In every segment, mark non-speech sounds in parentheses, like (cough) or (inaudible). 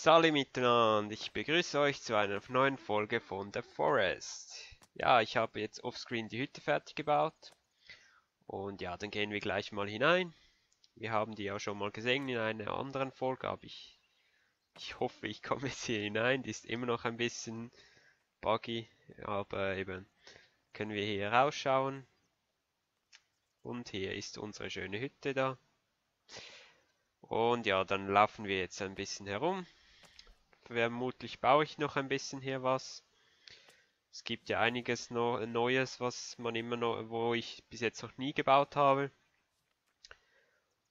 Sali miteinander, ich begrüße euch zu einer neuen Folge von The Forest. Ja, ich habe jetzt offscreen die Hütte fertig gebaut. Und ja, dann gehen wir gleich mal hinein. Wir haben die ja schon mal gesehen in einer anderen Folge, aber ich, ich hoffe, ich komme jetzt hier hinein. Die ist immer noch ein bisschen buggy, aber eben können wir hier rausschauen. Und hier ist unsere schöne Hütte da. Und ja, dann laufen wir jetzt ein bisschen herum. Vermutlich baue ich noch ein bisschen hier was. Es gibt ja einiges no Neues, was man immer noch, wo ich bis jetzt noch nie gebaut habe.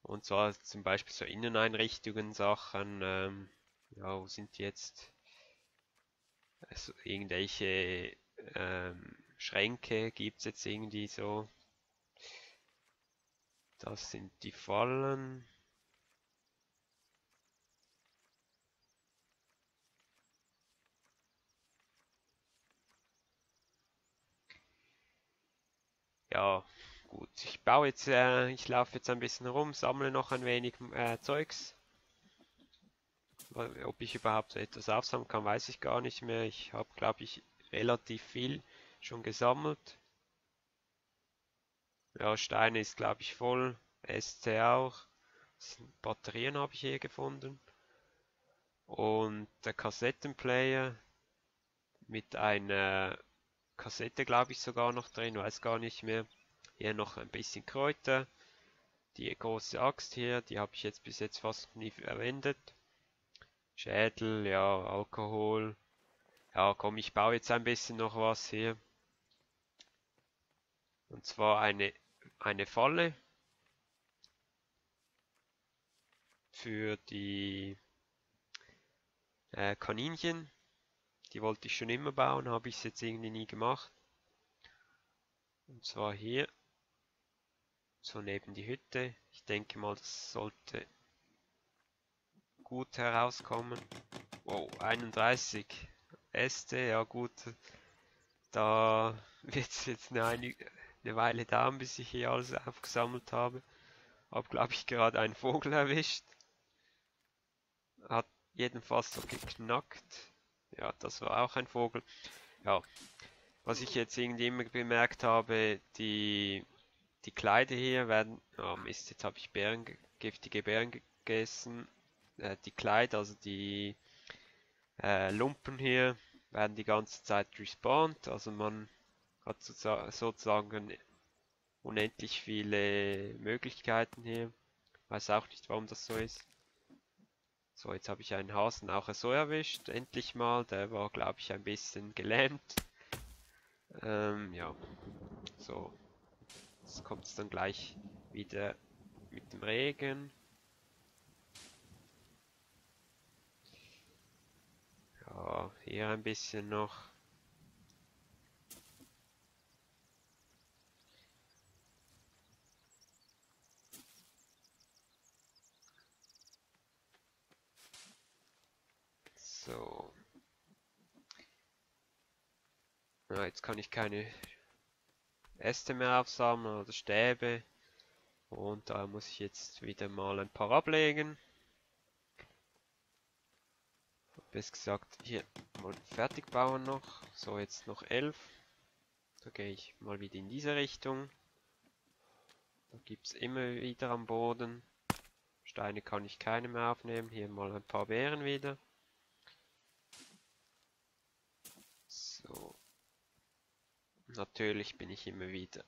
Und zwar zum Beispiel so Inneneinrichtungen, Sachen. Ähm, ja, wo sind jetzt? Also irgendwelche ähm, Schränke gibt es jetzt irgendwie so. Das sind die Fallen. Ja, gut. Ich baue jetzt, äh, ich laufe jetzt ein bisschen rum, sammle noch ein wenig äh, Zeugs. Ob ich überhaupt so etwas aufsammeln kann, weiß ich gar nicht mehr. Ich habe, glaube ich, relativ viel schon gesammelt. Ja, Steine ist, glaube ich, voll. SC auch. Batterien habe ich hier gefunden. Und der Kassettenplayer mit einer Kassette, glaube ich, sogar noch drin, weiß gar nicht mehr. Hier noch ein bisschen Kräuter. Die große Axt hier, die habe ich jetzt bis jetzt fast nie verwendet. Schädel, ja, Alkohol. Ja, komm, ich baue jetzt ein bisschen noch was hier. Und zwar eine, eine Falle für die äh, Kaninchen. Die wollte ich schon immer bauen, habe ich es jetzt irgendwie nie gemacht. Und zwar hier, so neben die Hütte. Ich denke mal, das sollte gut herauskommen. Wow, 31 Äste, ja gut. Da (laughs) wird es jetzt eine, eine Weile dauern, bis ich hier alles aufgesammelt habe. Hab glaube ich gerade einen Vogel erwischt. Hat jedenfalls so geknackt. Ja, das war auch ein Vogel. Ja, was ich jetzt irgendwie immer bemerkt habe, die, die Kleider hier werden, oh Mist, jetzt habe ich Bären, giftige Bären gegessen. Äh, die Kleider, also die äh, Lumpen hier, werden die ganze Zeit respawned. Also man hat sozusagen unendlich viele Möglichkeiten hier. Weiß auch nicht, warum das so ist. So, jetzt habe ich einen Hasen auch so erwischt. Endlich mal. Der war, glaube ich, ein bisschen gelähmt. Ähm, ja. So. Jetzt kommt es dann gleich wieder mit dem Regen. Ja, hier ein bisschen noch. So. Ja, jetzt kann ich keine Äste mehr aufsammeln oder Stäbe. Und da muss ich jetzt wieder mal ein paar ablegen. Besser gesagt, hier mal fertig bauen noch. So, jetzt noch 11. Da gehe ich mal wieder in diese Richtung. Da gibt es immer wieder am Boden. Steine kann ich keine mehr aufnehmen. Hier mal ein paar Beeren wieder. So. Natürlich bin ich immer wieder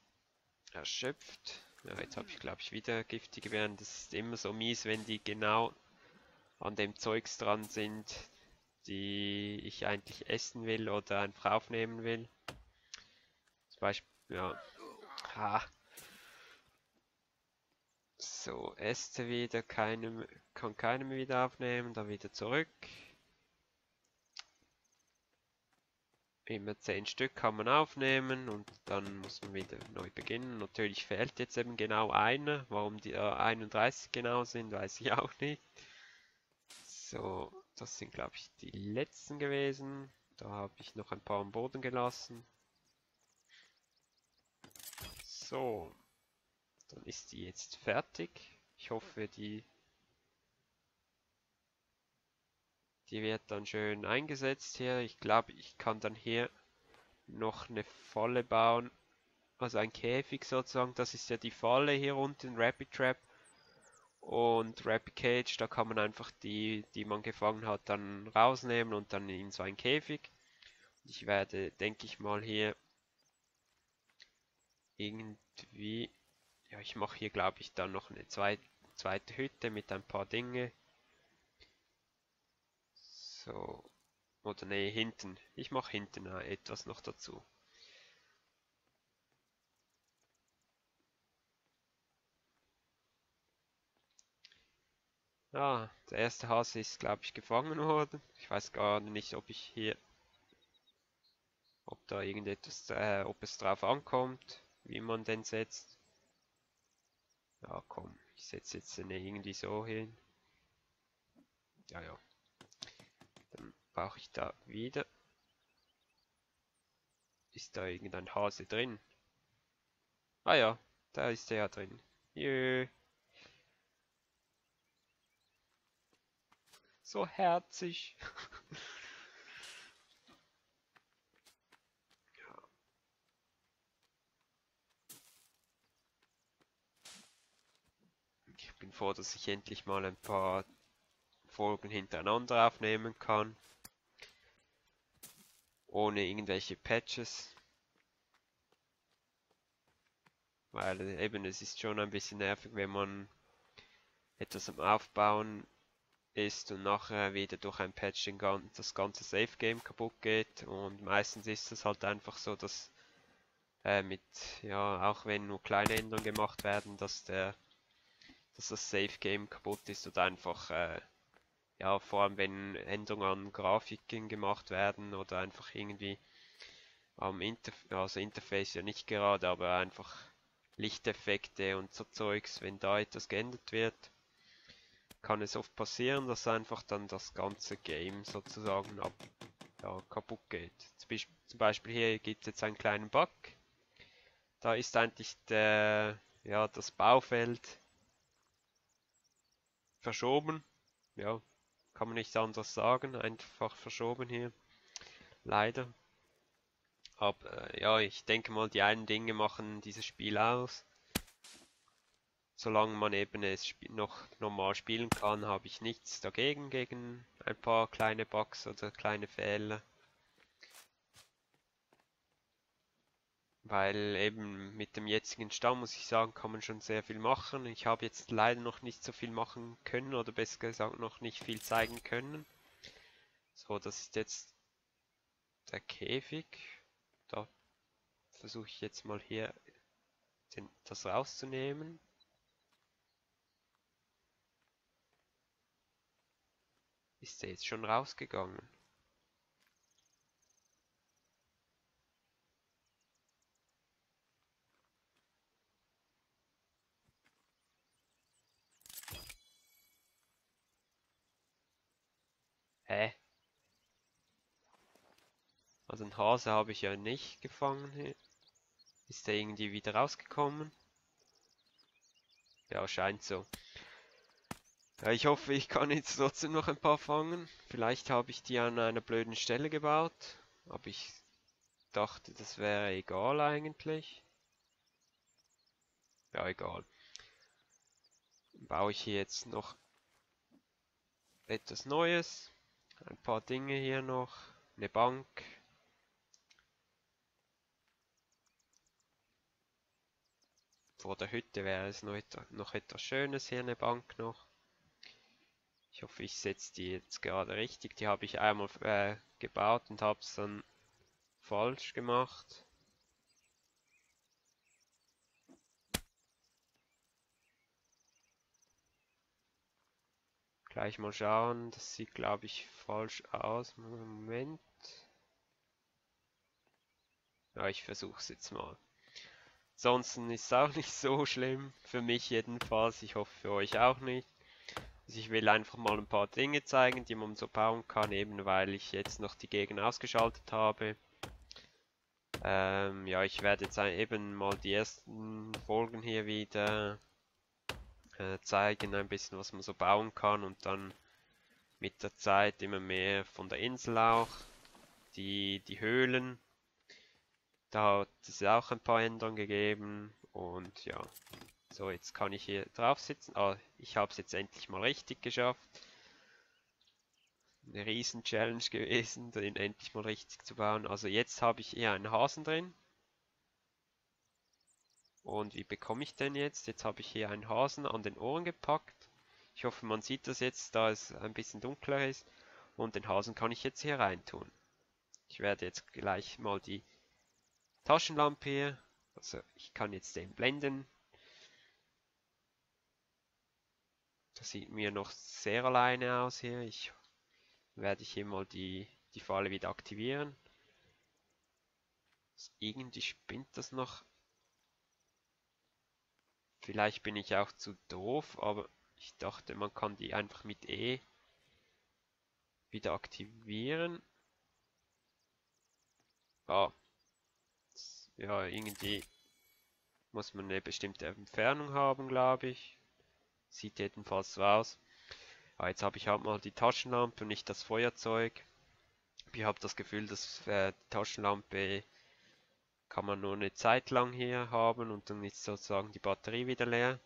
erschöpft. Ja, jetzt habe ich glaube ich wieder giftige Beeren. Das ist immer so mies, wenn die genau an dem Zeugs dran sind, die ich eigentlich essen will oder einfach aufnehmen will. Zum Beispiel, ja. Ha. So, Äste wieder, keine, kann keine wieder aufnehmen, dann wieder zurück. Immer 10 Stück kann man aufnehmen und dann muss man wieder neu beginnen. Natürlich fehlt jetzt eben genau einer. Warum die äh, 31 genau sind, weiß ich auch nicht. So, das sind glaube ich die letzten gewesen. Da habe ich noch ein paar am Boden gelassen. So, dann ist die jetzt fertig. Ich hoffe, die Die wird dann schön eingesetzt hier. Ich glaube, ich kann dann hier noch eine Falle bauen. Also ein Käfig sozusagen. Das ist ja die Falle hier unten, Rapid Trap. Und Rapid Cage, da kann man einfach die, die man gefangen hat, dann rausnehmen und dann in so ein Käfig. Ich werde, denke ich mal, hier irgendwie, ja, ich mache hier, glaube ich, dann noch eine zweite, zweite Hütte mit ein paar Dinge. So, oder nee, hinten. Ich mache hinten etwas noch dazu. Ah, der erste Hase ist, glaube ich, gefangen worden. Ich weiß gar nicht, ob ich hier, ob da irgendetwas, äh, ob es drauf ankommt, wie man den setzt. Ja, komm, ich setze jetzt den irgendwie so hin. Ja, ja. Brauche ich da wieder. Ist da irgendein Hase drin? Ah ja, da ist der ja drin. Jö. So herzig. (laughs) Ich bin froh, dass ich endlich mal ein paar Folgen hintereinander aufnehmen kann. Ohne irgendwelche Patches. Weil eben es ist schon ein bisschen nervig, wenn man etwas am Aufbauen ist und nachher wieder durch ein Patch das ganze Safe Game kaputt geht und meistens ist es halt einfach so, dass äh, mit, ja, auch wenn nur kleine Änderungen gemacht werden, dass der, dass das Safe Game kaputt ist oder einfach, äh, ja, vor allem wenn Änderungen an Grafiken gemacht werden oder einfach irgendwie am Interf also Interface ja nicht gerade, aber einfach Lichteffekte und so Zeugs, wenn da etwas geändert wird, kann es oft passieren, dass einfach dann das ganze Game sozusagen ab, ja, kaputt geht. Zum Beispiel hier gibt es jetzt einen kleinen Bug. Da ist eigentlich der, ja, das Baufeld verschoben. Ja, kann man nicht anders sagen, einfach verschoben hier. Leider. Aber äh, ja, ich denke mal, die einen Dinge machen dieses Spiel aus solange man eben es noch normal spielen kann, habe ich nichts dagegen gegen ein paar kleine Bugs oder kleine Fehler. Weil eben mit dem jetzigen Stamm, muss ich sagen, kann man schon sehr viel machen. Ich habe jetzt leider noch nicht so viel machen können oder besser gesagt noch nicht viel zeigen können. So, das ist jetzt der Käfig. Da versuche ich jetzt mal hier den, das rauszunehmen. Ist er jetzt schon rausgegangen? Hä? Also ein Hase habe ich ja nicht gefangen. Ist der irgendwie wieder rausgekommen? Ja, scheint so. Ja, ich hoffe, ich kann jetzt trotzdem noch ein paar fangen. Vielleicht habe ich die an einer blöden Stelle gebaut. Aber ich dachte, das wäre egal eigentlich. Ja, egal. Baue ich hier jetzt noch etwas Neues. Ein paar Dinge hier noch. Eine Bank. Vor der Hütte wäre es noch, noch etwas Schönes hier, eine Bank noch. Ich hoffe, ich setze die jetzt gerade richtig. Die habe ich einmal äh, gebaut und habe es dann falsch gemacht. Gleich mal schauen. Das sieht, glaube ich, falsch aus. Moment. Ja, ich versuche es jetzt mal. Ansonsten ist es auch (laughs) nicht so schlimm. Für mich jedenfalls. Ich hoffe für euch auch nicht. Also ich will einfach mal ein paar Dinge zeigen, die man so bauen kann, eben weil ich jetzt noch die Gegner ausgeschaltet habe. Ähm, ja, ich werde jetzt eben mal die ersten Folgen hier wieder äh, zeigen, ein bisschen was man so bauen kann und dann mit der Zeit immer mehr von der Insel auch. Die, die Höhlen, da hat es auch ein paar Änderungen gegeben und ja. So, jetzt kann ich hier drauf sitzen. Ah, ich habe es jetzt endlich mal richtig geschafft. Eine riesen Challenge (laughs) gewesen, den endlich mal richtig zu bauen. Also jetzt habe ich hier einen Hasen drin. Und wie bekomme ich den jetzt? Jetzt habe ich hier einen Hasen an den Ohren gepackt. Ich hoffe, man sieht das jetzt, da es ein bisschen dunkler ist. Und den Hasen kann ich jetzt hier rein tun. Ich werde jetzt gleich mal die Taschenlampe hier, also ich kann jetzt den blenden. Das sieht mir noch sehr alleine aus hier. Ich werde hier mal die, die Falle wieder aktivieren. Irgendwie spinnt das noch Vielleicht bin ich auch zu doof, aber ich dachte, man kann die einfach mit E wieder aktivieren. Ah. Ja, irgendwie muss man eine bestimmte Entfernung haben, glaube ich. Sieht jedenfalls so aus. Ah, jetzt habe ich halt mal die Taschenlampe und nicht das Feuerzeug. Ich habe das Gefühl, dass äh, die Taschenlampe kann man nur eine Zeit lang hier haben und dann ist sozusagen die Batterie wieder leer.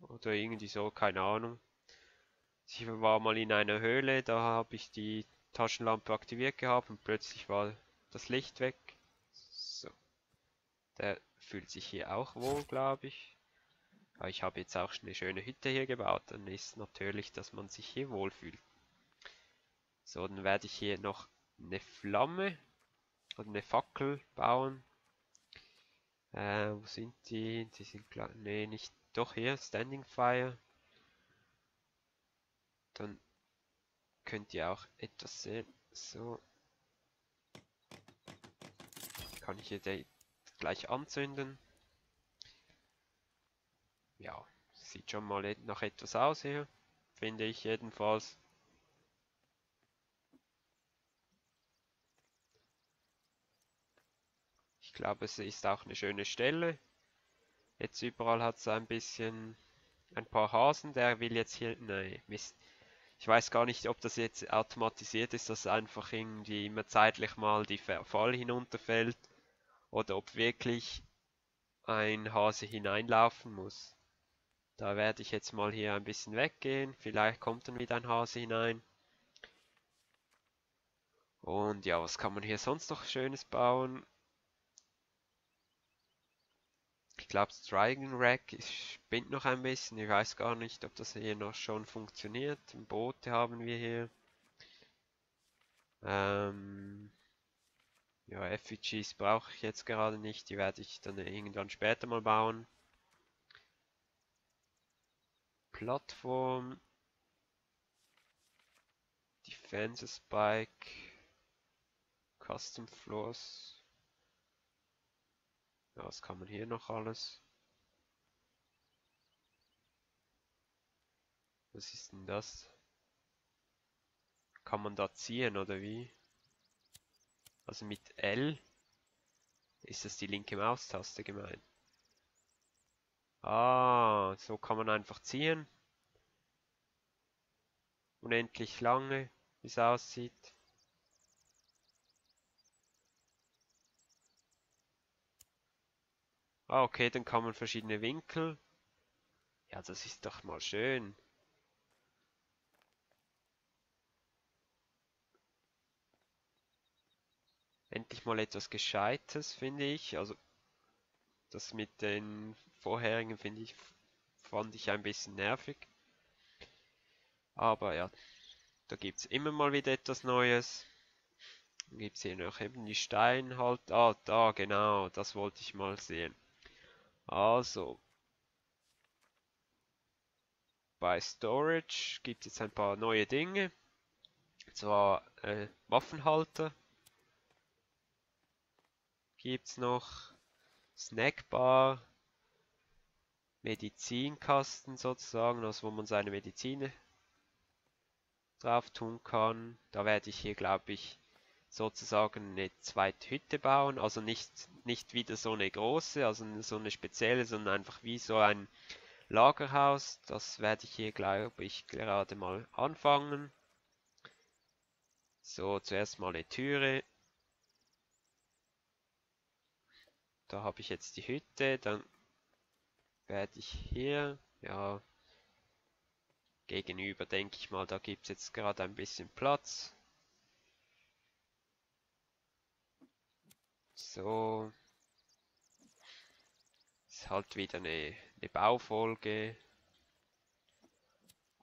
Oder irgendwie so, keine Ahnung. Ich war mal in einer Höhle, da habe ich die Taschenlampe aktiviert gehabt und plötzlich war das Licht weg. So. Der fühlt sich hier auch wohl, glaube ich. Aber ich habe jetzt auch eine schöne Hütte hier gebaut. Dann ist natürlich, dass man sich hier wohlfühlt. So, dann werde ich hier noch eine Flamme oder eine Fackel bauen. Äh, wo sind die? Die sind klar. Ne, nicht. Doch hier, Standing Fire. Dann könnt ihr auch etwas sehen. So. Kann ich hier gleich anzünden. Ja, sieht schon mal nach etwas aus hier. Finde ich jedenfalls. Glaube, es ist auch eine schöne Stelle. Jetzt überall hat es ein bisschen ein paar Hasen. Der will jetzt hier... Nein, Mist. Ich weiß gar nicht, ob das jetzt automatisiert ist, dass einfach irgendwie immer zeitlich mal die Fall hinunterfällt. Oder ob wirklich ein Hase hineinlaufen muss. Da werde ich jetzt mal hier ein bisschen weggehen. Vielleicht kommt dann wieder ein Hase hinein. Und ja, was kann man hier sonst noch Schönes bauen? Ich glaube, Dragon Rack spinnt noch ein bisschen. Ich weiß gar nicht, ob das hier noch schon funktioniert. Boote haben wir hier. Ähm, ja, Effigies brauche ich jetzt gerade nicht. Die werde ich dann irgendwann später mal bauen. Plattform. Defense Spike. Custom Floors. Was kann man hier noch alles? Was ist denn das? Kann man da ziehen oder wie? Also mit L ist das die linke Maustaste gemeint. Ah, so kann man einfach ziehen. Unendlich lange, wie es aussieht. Ah, okay, dann kann man verschiedene Winkel. Ja, das ist doch mal schön. Endlich mal etwas Gescheites, finde ich. Also, das mit den vorherigen, finde ich, fand ich ein bisschen nervig. Aber ja, da gibt es immer mal wieder etwas Neues. Dann gibt es hier noch eben die Steine halt. Ah, da, genau, das wollte ich mal sehen. Also, bei Storage gibt es jetzt ein paar neue Dinge. Und zwar äh, Waffenhalter gibt es noch, Snackbar, Medizinkasten sozusagen, also wo man seine Medizin drauf tun kann. Da werde ich hier glaube ich sozusagen eine zweite Hütte bauen, also nicht, nicht wieder so eine große, also so eine spezielle, sondern einfach wie so ein Lagerhaus. Das werde ich hier, glaube ich, gerade mal anfangen. So, zuerst mal eine Türe. Da habe ich jetzt die Hütte. Dann werde ich hier, ja, gegenüber denke ich mal, da gibt es jetzt gerade ein bisschen Platz. So. Ist halt wieder eine, eine Baufolge.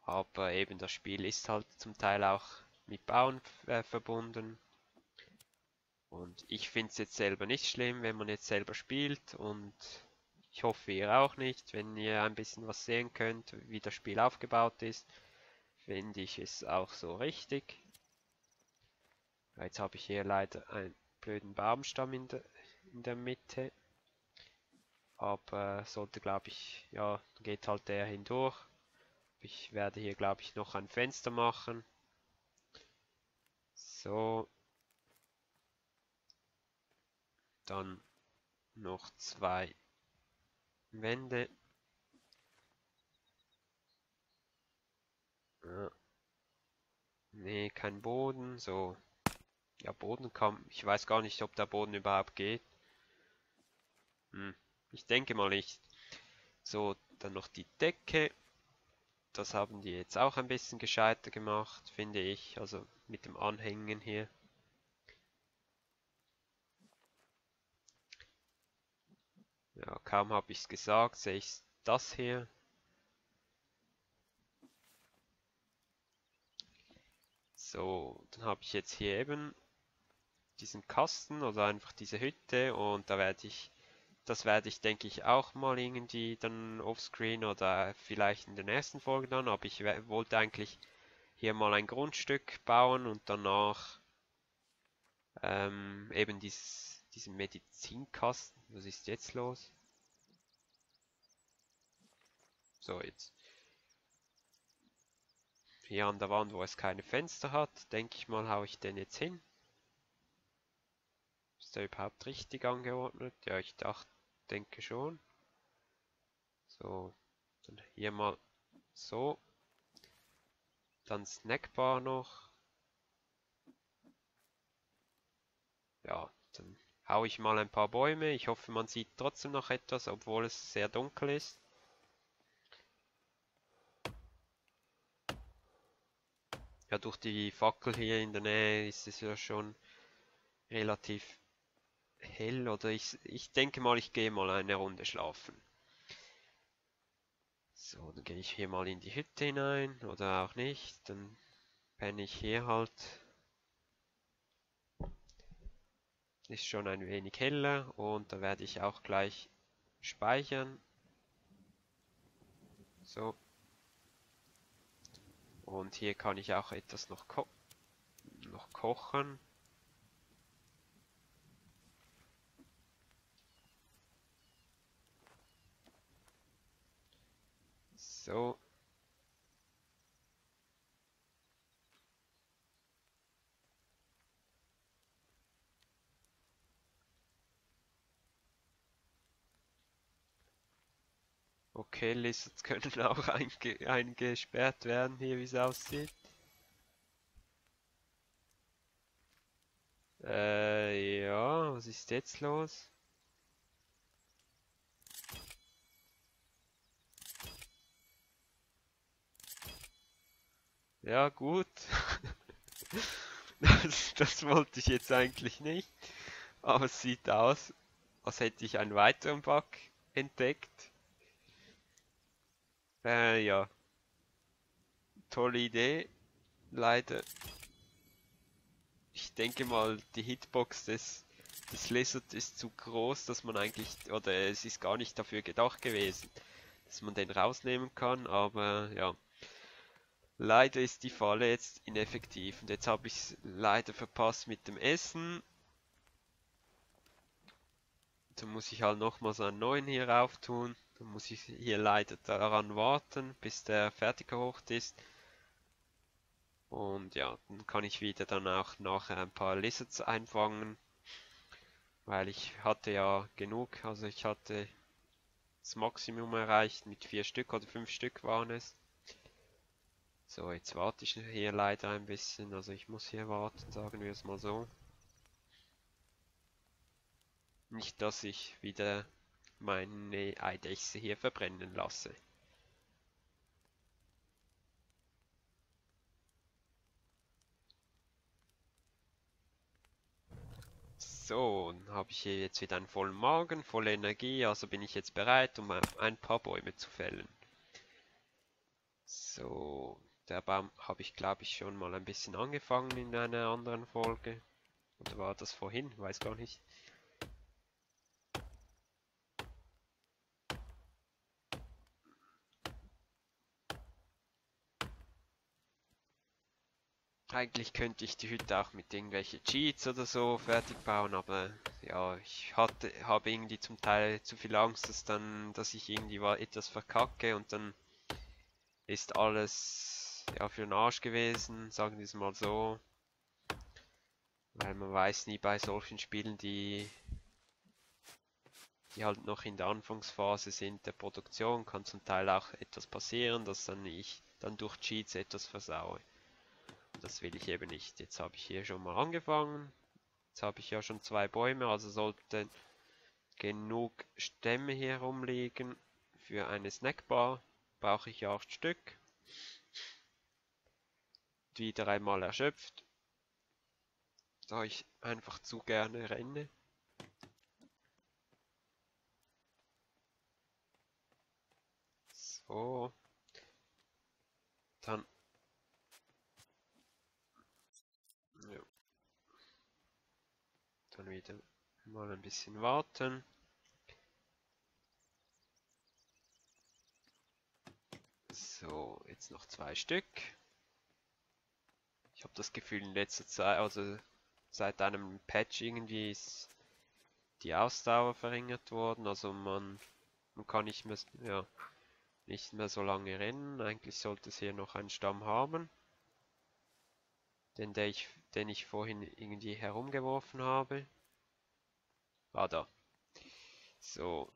Aber eben das Spiel ist halt zum Teil auch mit Bauen äh, verbunden. Und ich finde es jetzt selber nicht schlimm, wenn man jetzt selber spielt und ich hoffe ihr auch nicht, wenn ihr ein bisschen was sehen könnt, wie das Spiel aufgebaut ist, finde ich es auch so richtig. Jetzt habe ich hier leider einen blöden Baumstamm in der, in der Mitte. Aber sollte glaube ich, ja, geht halt der hindurch. Ich werde hier glaube ich noch ein Fenster machen. So. Dann noch zwei Wände. Ja. Nee, kein Boden. So. Ja, Boden kann. Ich weiß gar nicht, ob der Boden überhaupt geht. Hm. Ich denke mal nicht. So, dann noch die Decke. Das haben die jetzt auch ein bisschen gescheiter gemacht, finde ich. Also mit dem Anhängen hier. Ja, kaum habe ich es gesagt, sehe ich das hier. So, dann habe ich jetzt hier eben diesen Kasten oder einfach diese Hütte und da werde ich, das werde ich denke ich auch mal irgendwie dann offscreen oder vielleicht in der nächsten Folge dann, aber ich wollte eigentlich hier mal ein Grundstück bauen und danach ähm, eben dieses, diesen Medizinkasten. Was ist jetzt los? So, jetzt. Hier an der Wand, wo es keine Fenster hat, denke ich mal, haue ich den jetzt hin. Ist der überhaupt richtig angeordnet? Ja, ich dachte, denke schon. So, dann hier mal so. Dann Snackbar noch. Ja, dann haue ich mal ein paar Bäume. Ich hoffe, man sieht trotzdem noch etwas, obwohl es sehr dunkel ist. Ja, durch die Fackel hier in der Nähe ist es ja schon relativ hell. Oder ich, ich denke mal, ich gehe mal eine Runde schlafen. So, dann gehe ich hier mal in die Hütte hinein oder auch nicht. Dann penne ich hier halt. Ist schon ein wenig heller und da werde ich auch gleich speichern. So. Und hier kann ich auch etwas noch, ko noch kochen. So. Okay, Lizards können auch einge eingesperrt werden, hier wie es aussieht. Äh, ja, was ist jetzt los? Ja, gut. (laughs) das, das wollte ich jetzt eigentlich nicht. Aber es sieht aus, als hätte ich einen weiteren Bug entdeckt. Äh, ja. Tolle Idee. Leider. Ich denke mal, die Hitbox des, des Lizard ist zu groß, dass man eigentlich, oder es ist gar nicht dafür gedacht gewesen, dass man den rausnehmen kann, aber ja. Leider ist die Falle jetzt ineffektiv und jetzt habe ich es leider verpasst mit dem Essen. Dann muss ich halt nochmals einen neuen hier rauf tun. Dann muss ich hier leider daran warten, bis der fertig gehocht ist. Und ja, dann kann ich wieder dann auch nachher ein paar Lizards einfangen. Weil ich hatte ja genug, also ich hatte das Maximum erreicht. Mit vier Stück oder fünf Stück waren es. So, jetzt warte ich hier leider ein bisschen. Also ich muss hier warten, sagen wir es mal so. Nicht, dass ich wieder meine Eidechse hier verbrennen lasse. So, dann habe ich hier jetzt wieder einen vollen Magen, volle Energie, also bin ich jetzt bereit, um ein paar Bäume zu fällen. So, der Baum habe ich glaube ich schon mal ein bisschen angefangen in einer anderen Folge. Oder war das vorhin? Weiß gar nicht. Eigentlich könnte ich die Hütte auch mit irgendwelchen Cheats oder so fertig bauen, aber ja, ich hatte, habe irgendwie zum Teil zu viel Angst, dass dann, dass ich irgendwie etwas verkacke und dann ist alles ja für den Arsch gewesen, sagen wir es mal so. Weil man weiß nie bei solchen Spielen, die die halt noch in der Anfangsphase sind der Produktion, kann zum Teil auch etwas passieren, dass dann ich dann durch Cheats etwas versaue. Das will ich eben nicht. Jetzt habe ich hier schon mal angefangen. Jetzt habe ich ja schon zwei Bäume, also sollten genug Stämme hier rumliegen für eine Snackbar. Brauche ich acht Stück. Wieder einmal erschöpft. Da ich einfach zu gerne renne. So. Dann Dann wieder mal ein bisschen warten. So, jetzt noch zwei Stück. Habe das Gefühl in letzter Zeit, also seit einem Patch irgendwie ist die Ausdauer verringert worden. Also man, man kann nicht mehr, ja, nicht mehr so lange rennen. Eigentlich sollte es hier noch einen Stamm haben. Den, der ich, den ich vorhin irgendwie herumgeworfen habe. War da. So.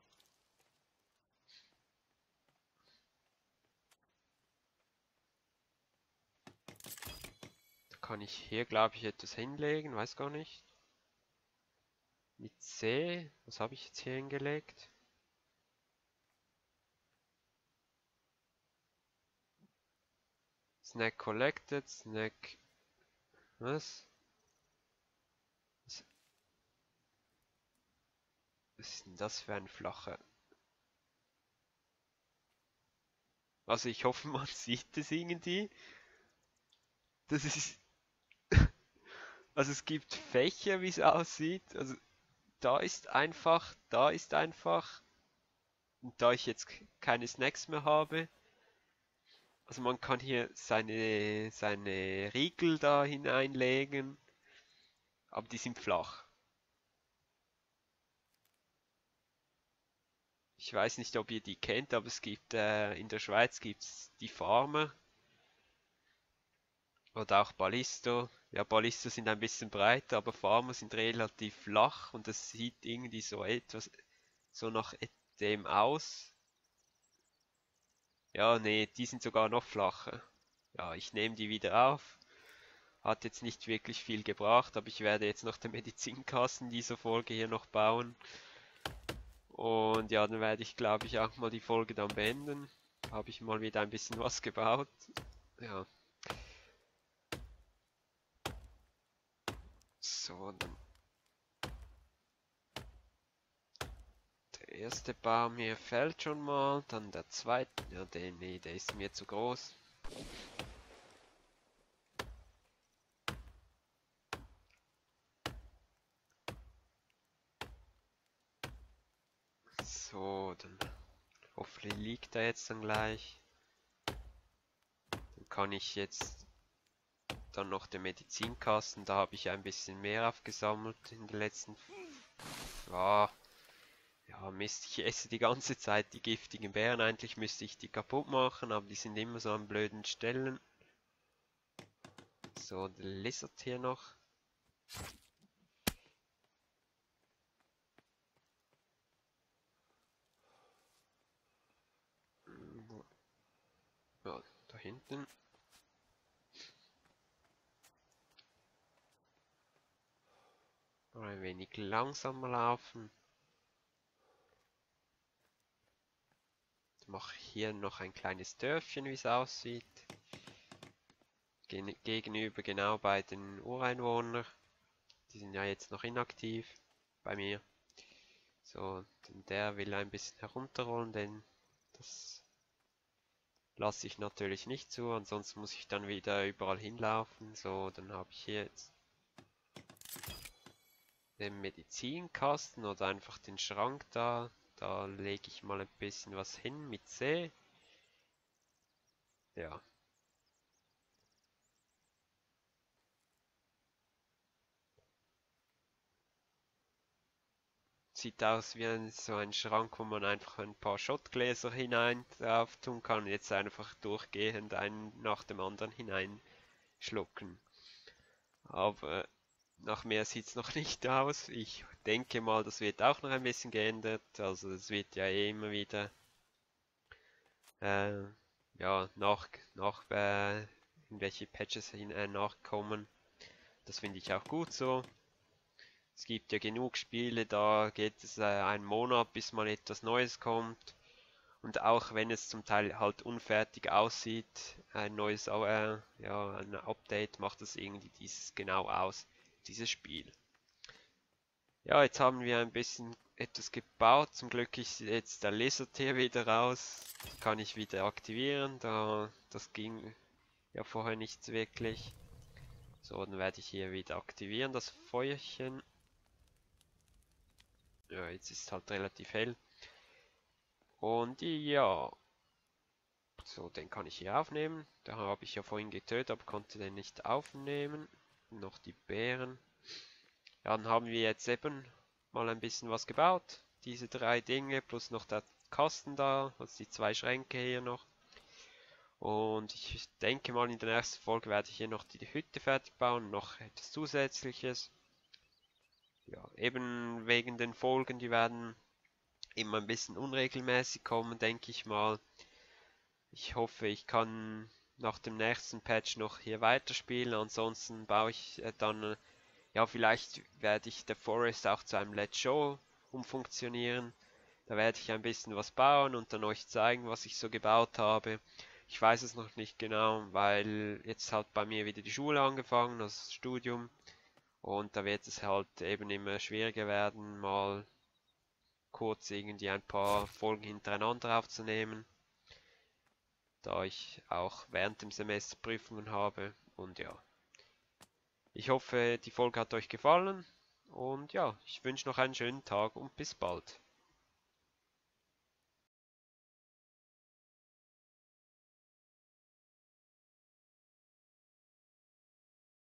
Kann ich hier, glaube ich, etwas hinlegen. Weiß gar nicht. Mit C. Was habe ich jetzt hier hingelegt? Snack collected, Snack was? Was ist denn das für ein flacher? Also ich hoffe, (laughs) man sieht es irgendwie. Das ist... Also es gibt Fächer, wie es aussieht. Also da ist einfach, da ist einfach. Und da ich jetzt keine Snacks mehr habe, also man kann hier seine, seine Riegel da hineinlegen, aber die sind flach. Ich weiß nicht, ob ihr die kennt, aber es gibt äh, in der Schweiz gibt's die Farmer oder auch Ballisto. Ja, Ballisto sind ein bisschen breiter, aber Farmer sind relativ flach und das sieht irgendwie so etwas so nach dem aus. Ja, nee, die sind sogar noch flacher. Ja, ich nehme die wieder auf. Hat jetzt nicht wirklich viel gebracht, aber ich werde jetzt noch den Medizinkasten dieser Folge hier noch bauen. Und ja, dann werde ich glaube ich auch mal die Folge dann beenden. Habe ich mal wieder ein bisschen was gebaut. Ja. So, dann erste Baum hier fällt schon mal, dann der zweite, ja der, nee, der ist mir zu groß. So, dann hoffentlich liegt er jetzt dann gleich. Dann kann ich jetzt dann noch der Medizinkasten, da habe ich ein bisschen mehr aufgesammelt in den letzten... Ja, ja, Mist, ich esse die ganze Zeit die giftigen Bären. Eigentlich müsste ich die kaputt machen, aber die sind immer so an blöden Stellen. So, der Lizard hier noch. Hm, ja, da hinten. Noch ein wenig langsamer laufen. mache hier noch ein kleines Dörfchen, wie es aussieht. Gen gegenüber genau bei den Ureinwohnern. Die sind ja jetzt noch inaktiv bei mir. So, der will ein bisschen herunterrollen, denn das lasse ich natürlich nicht zu, ansonsten muss ich dann wieder überall hinlaufen. So, dann habe ich hier jetzt den Medizinkasten oder einfach den Schrank da. Da lege ich mal ein bisschen was hin mit C. Ja. Sieht aus wie ein, so ein Schrank, wo man einfach ein paar Schottgläser hinein drauf tun kann. Jetzt einfach durchgehend einen nach dem anderen hineinschlucken. Aber nach mehr sieht es noch (laughs) nicht aus. Ich denke mal, das wird auch noch ein bisschen geändert. Also es wird ja eh immer wieder äh, ja, nach, nach äh, in welche Patches hin, äh, nachkommen. Das finde ich auch gut so. Es gibt ja genug Spiele, da geht es äh, einen Monat, bis mal etwas Neues kommt. Und auch wenn es zum Teil halt unfertig aussieht, ein neues äh, ja, ein Update macht das irgendwie dieses genau aus dieses Spiel. Ja, jetzt haben wir ein bisschen etwas gebaut. Zum Glück ist jetzt der Lasertier wieder raus. Kann ich wieder aktivieren, da das ging ja vorher nicht wirklich. So, dann werde ich hier wieder aktivieren, das Feuerchen. Ja, jetzt ist halt relativ hell. Und ja. So, den kann ich hier aufnehmen. Da habe ich ja vorhin getötet, aber konnte den nicht aufnehmen noch die Bären. Dann haben wir jetzt eben mal ein bisschen was gebaut. Diese drei Dinge plus noch der Kasten da, also die zwei Schränke hier noch. Und ich denke mal in der nächsten Folge werde ich hier noch die Hütte fertig bauen, noch etwas zusätzliches. Ja, eben wegen den Folgen, die werden immer ein bisschen unregelmäßig kommen, denke ich mal. Ich hoffe, ich kann nach dem nächsten Patch noch hier weiterspielen. Ansonsten baue ich äh, dann, äh, ja, vielleicht werde ich der Forest auch zu einem Let's Show umfunktionieren. Da werde ich ein bisschen was bauen und dann euch zeigen, was ich so gebaut habe. Ich weiß es noch nicht genau, weil jetzt hat bei mir wieder die Schule angefangen, das Studium. Und da wird es halt eben immer schwieriger werden, mal kurz irgendwie ein paar Folgen hintereinander aufzunehmen da ich auch während dem Semester Prüfungen habe. Und ja, ich hoffe, die Folge hat euch gefallen. Und ja, ich wünsche noch einen schönen Tag und bis bald.